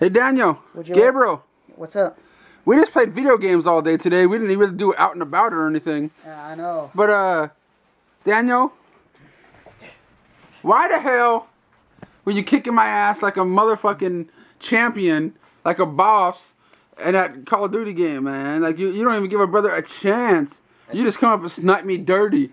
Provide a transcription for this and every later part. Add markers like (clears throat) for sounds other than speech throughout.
Hey Daniel, Gabriel, What's up? we just played video games all day today. We didn't even do out and about or anything. Yeah, I know. But uh, Daniel, why the hell were you kicking my ass like a motherfucking champion, like a boss, in that Call of Duty game, man? Like you, you don't even give a brother a chance. You just come up and snipe me dirty,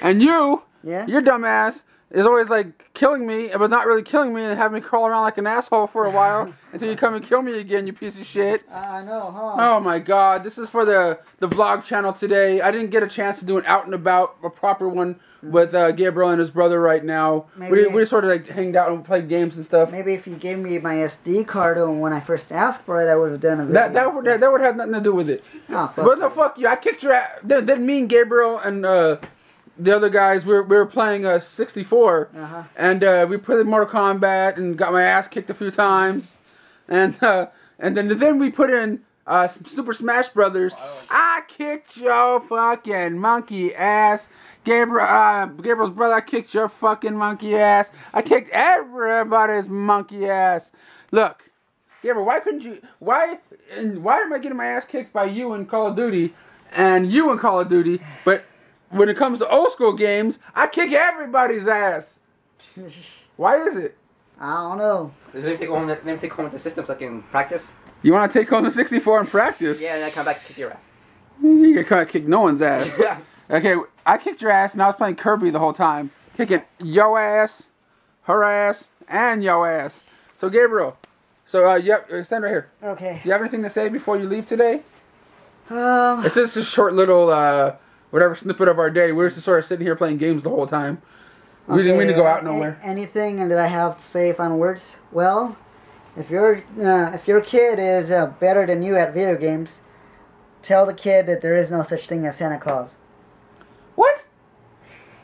and you, Yeah? your dumb ass, is always like killing me, but not really killing me, and having me crawl around like an asshole for a while (laughs) until you come and kill me again, you piece of shit. I know, huh? Oh my god, this is for the the vlog channel today. I didn't get a chance to do an out and about, a proper one with uh, Gabriel and his brother right now. We, Maybe- we sort of like hanged out and played games and stuff. Maybe if you gave me my SD card and when I first asked for it, I would have done a That that would that, that would have nothing to do with it. Oh, fuck. But the fuck you, I kicked your ass. Didn't didn't me and Gabriel and uh, the other guys we were, we were playing uh, 64 Uh-huh. and uh, we played Mortal Kombat and got my ass kicked a few times, and uh, and then then we put in uh, Super Smash Brothers. I kicked your fucking monkey ass. Gabriel, uh, Gabriel's brother, I kicked your fucking monkey ass. I kicked everybody's monkey ass. Look, Gabriel, why couldn't you? Why? And why am I getting my ass kicked by you in Call of Duty, and you in Call of Duty? But when it comes to old school games, I kick everybody's ass. (laughs) Why is it? I don't know. Let me take home. Let me take home the system so I can practice. You want to take home the 64 and practice? Yeah, and then I come back and kick your ass. You get kind of kick no one's ass. (laughs) Yeah. Okay, I kicked your ass, and I was playing Kirby the whole time, kicking yo ass, her ass, and yo ass. So Gabriel, so uh, yep, stand right here. Okay. Do you have anything to say before you leave today? Um, It's just a short little uh, whatever snippet of our day. We're just sort of sitting here playing games the whole time. We didn't mean to go out uh, nowhere. a- anything that I have to say final words? Well, if your uh, if your kid is uh, better than you at video games, tell the kid that there is no such thing as Santa Claus. What?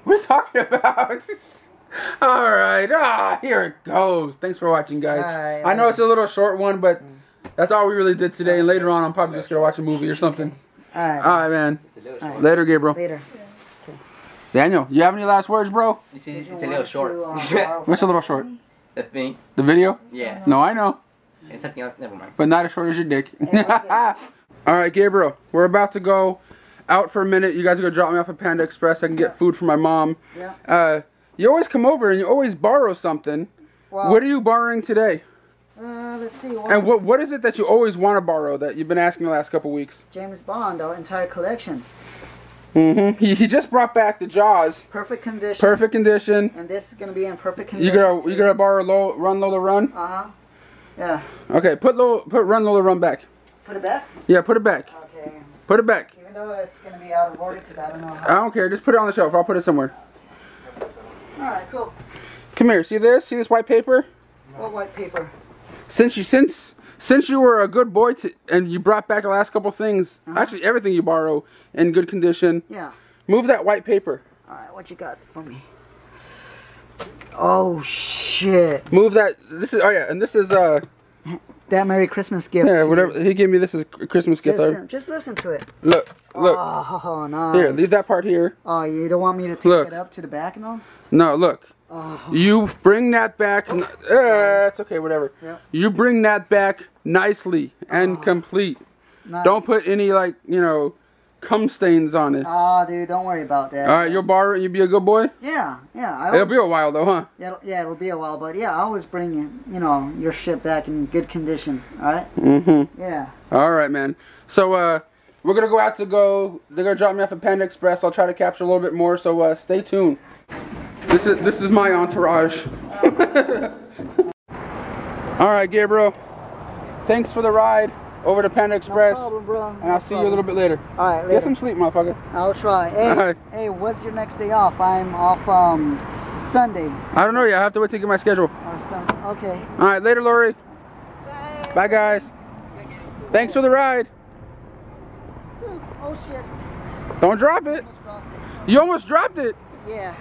What are you talking (laughs) about? (laughs) All right. Ah, here it goes. Thanks for watching, guys. Alright, I know it's a little short one, but that's all we really did today. And later on, I'm probably just gonna watch a movie or something. (laughs) All right. All right, man. It's a little Alright. Later, Gabriel. Later. Daniel, you have any last words, bro? You see, it's a little short. to, uh, (laughs) What's a little short? the thing. The video? Yeah. No, I know, And something else. Never mind. but not as short as your dick. okay. (laughs) all right, Gabriel, we're about to go out for a minute. You guys are gonna drop me off at Panda Express. I can get food for my mom. Yeah. Uh, you always come over and you always borrow something. Well, What are you borrowing today? Uh, let's see. What, And what what is it that you always want to borrow that you've been asking the last couple weeks? James Bond, our entire collection, Mm-hmm. He, he just brought back the Jaws, perfect condition. perfect condition. And this is gonna be in perfect condition. You gonna you gonna borrow low, Run Lola Run? Uh huh. Yeah. Okay, put Lola, put Run Lola Run back. Put it back. Yeah, put it back. Okay. Put it back. Even though it's gonna be out of order because I don't know I don't care. Just put it on the shelf. I'll put it somewhere. All right. Cool. Come here. See this? See this white paper? What white paper? Since you since since you were a good boy to, and you brought back the last couple things, Uh-huh. actually everything you borrow in good condition, Yeah. move that white paper. All right. What you got for me? Oh shit! Move that. This is oh yeah, and this is uh That Merry Christmas gift. yeah whatever you. he gave me. This is a Christmas gift. I- listen- just listen to it. Look look Oh, nice. here. Leave that part here. Oh, you don't want me to take Look. it up to the back and all? No look. You bring that back. Uh, it's okay. Whatever. Yep. You bring that back nicely and Oh. complete. Nice. Don't put any like you know, cum stains on it. Oh, dude, don't worry about that. All right, you'll borrow it. You be a good boy. Yeah, yeah. It'll be a while though, huh? yeah, it'll, yeah, it'll be a while, but yeah, I always bring you, you know, your shit back in good condition. All right. Mm-hmm. Yeah. All right, man. So uh, we're gonna go out to go. They're gonna drop me off at Panda Express. I'll try to capture a little bit more. So uh, stay tuned. This is this is my entourage. (laughs) All right, Gabriel. Thanks for the ride over to Panda Express, No problem, and I'll see you a little bit later. All right, Get some sleep, motherfucker. I'll try. (laughs) Hey, hey, what's your next day off? I'm off um Sunday I don't know yet. I have to wait to get my schedule. Okay. All right, later, Lori. Bye, guys. Thanks for the ride. Dude, oh shit. Don't drop it. Almost it. You almost dropped it. Yeah.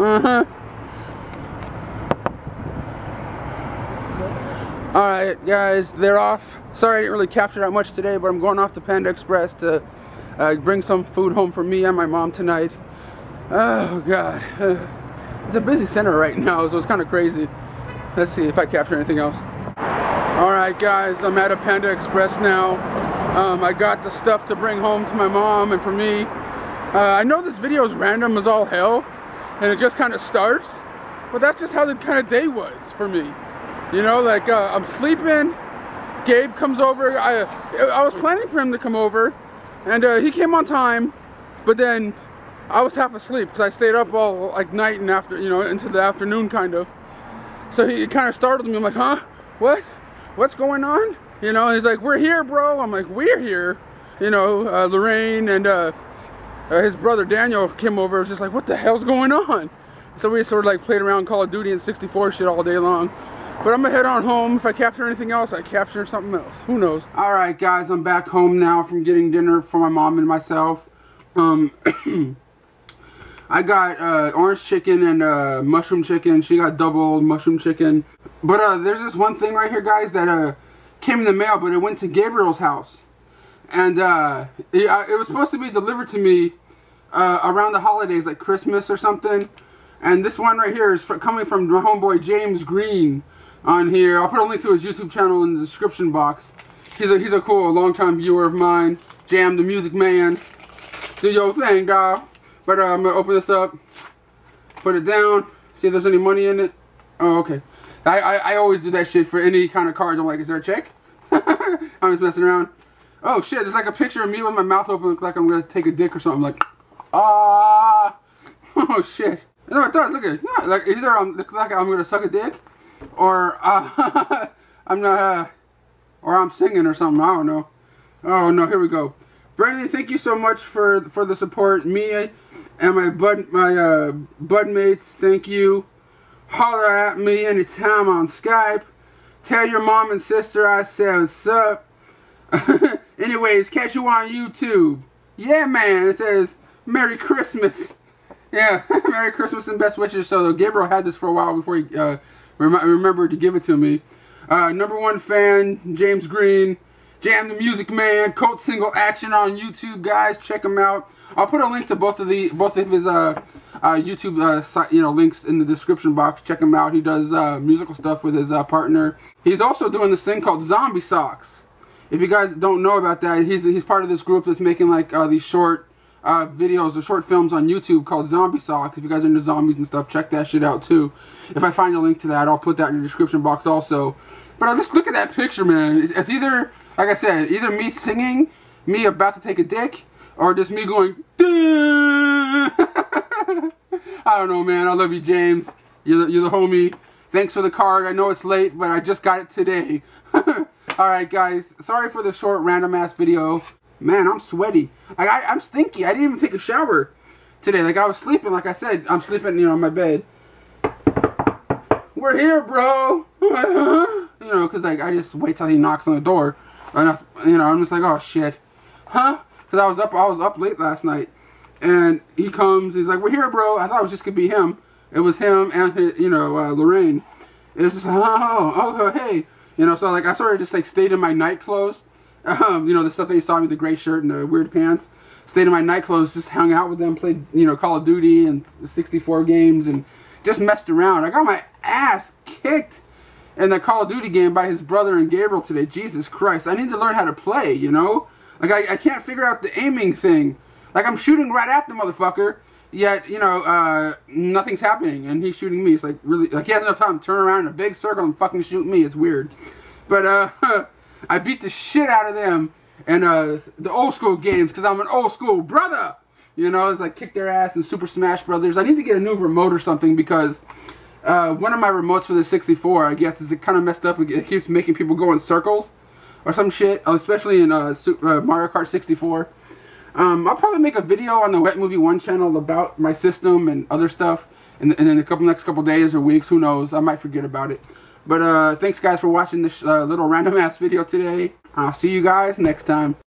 Uh huh. This is good. All right, guys, they're off. Sorry I didn't really capture that much today, but I'm going off to Panda Express to uh, bring some food home for me and my mom tonight. Oh God, (sighs) it's a busy center right now, so it's kind of crazy. Let's see if I capture anything else. All right, guys, I'm at a Panda Express now. Um, I got the stuff to bring home to my mom and for me. Uh, I know this video is random as all hell, and it just kind of starts, but that's just how the kind of day was for me. You know, like uh, I'm sleeping, Gabe comes over. I, I was planning for him to come over, and uh, he came on time, but then I was half asleep because I stayed up all like night and after, you know, into the afternoon kind of. So he kind of startled me. I'm like, huh? What? What's going on? You know, he's like, we're here, bro. I'm like, we're here. You know, uh, Lorraine and uh, uh, his brother Daniel came over. It was just like, what the hell's going on? So we sort of like played around Call of Duty and 64 shit all day long. But I'm gonna head on home. If I capture anything else, I capture something else. Who knows? All right, guys, I'm back home now from getting dinner for my mom and myself. Um, (clears throat) I got uh, orange chicken and uh, mushroom chicken. She got double mushroom chicken. But uh, there's this one thing right here, guys, that uh, came in the mail, but it went to Gabriel's house. And uh, it, it, was supposed to be delivered to me uh, around the holidays, like Christmas or something. And this one right here is for, coming from my homeboy James Green on here. I'll put a link to his YouTube channel in the description box. He's a, he's a cool, long-time viewer of mine. Jammin Music Man. Do your thing, dog. But uh, I'm to open this up, put it down, see if there's any money in it. Oh, okay. I, I, I always do that shit for any kind of cards. I'm like, is there a check? (laughs) I'm just messing around. Oh, shit, there's like a picture of me with my mouth open like I'm to take a dick or something. Like, ah. (laughs) Oh, shit. No, it does. Look at it. Yeah, like, either I'm, like I'm to suck a dick or uh, (laughs) I'm not, uh, or I'm singing or something. I don't know. Oh, no, here we go. Brandon, thank you so much for for the support. Me and my bud my uh, bud mates, thank you. Holler at me anytime on Skype. Tell your mom and sister I said what's up. (laughs) Anyways, catch you on YouTube. Yeah, man. It says Merry Christmas. Yeah, (laughs) Merry Christmas and best wishes. So Gabriel had this for a while before he uh, rem remembered to give it to me. Uh, number one fan, James Green. Jammin Music Man, Colt Single Action on YouTube, guys. Check him out. I'll put a link to both of the both of his uh, uh, YouTube uh, you know links in the description box. Check him out. He does uh, musical stuff with his uh, partner. He's also doing this thing called Zombie Socks. If you guys don't know about that, he's he's part of this group that's making like uh, these short uh, videos or short films on YouTube called Zombie Socks. If you guys are into zombies and stuff, check that shit out too. If I find a link to that, I'll put that in the description box also. But uh, just look at that picture, man. It's, it's either like I said, either me singing, me about to take a dick, or just me going, (laughs) I don't know, man. I love you, James. You're the, you're the homie. Thanks for the card. I know it's late, but I just got it today. (laughs) Alright, guys. Sorry for the short, random-ass video. Man, I'm sweaty. I, I, I'm stinky. I didn't even take a shower today. Like, I was sleeping. Like I said, I'm sleeping, you know, in my bed. We're here, bro. (laughs) you know, because, like, I just wait till he knocks on the door. Enough, you know, I'm just like, oh shit, huh? Because I was up, I was up late last night, and he comes, he's like, we're here, bro. I thought it was just gonna be him. It was him and his, you know uh, Lorraine. It was just like, (laughs) oh, oh, hey, you know. So like, I sort of just like stayed in my night clothes, um, you know, the stuff that you saw me, the gray shirt and the weird pants. Stayed in my night clothes, just hung out with them, played, you know, Call of Duty and 64 games, and just messed around. I got my ass kicked in the Call of Duty game by his brother and Gabriel today. Jesus Christ, I need to learn how to play, you know? Like, I, I can't figure out the aiming thing. Like, I'm shooting right at the motherfucker, yet, you know, uh, nothing's happening, and he's shooting me. It's like, really, like, he has enough time to turn around in a big circle and fucking shoot me. It's weird. But, uh, (laughs) I beat the shit out of them in, uh, the old school games, because I'm an old school brother! You know, it's like kick their ass in Super Smash Brothers. I need to get a new remote or something, because uh, one of my remotes for the 64, I guess, is it kind of messed up. It keeps making people go in circles or some shit, especially in uh, Super, uh, Mario Kart 64. Um, I'll probably make a video on the Wet Movie 1 channel about my system and other stuff in, in a couple next couple days or weeks. Who knows? I might forget about it. But uh, thanks, guys, for watching this uh, little random-ass video today. I'll see you guys next time.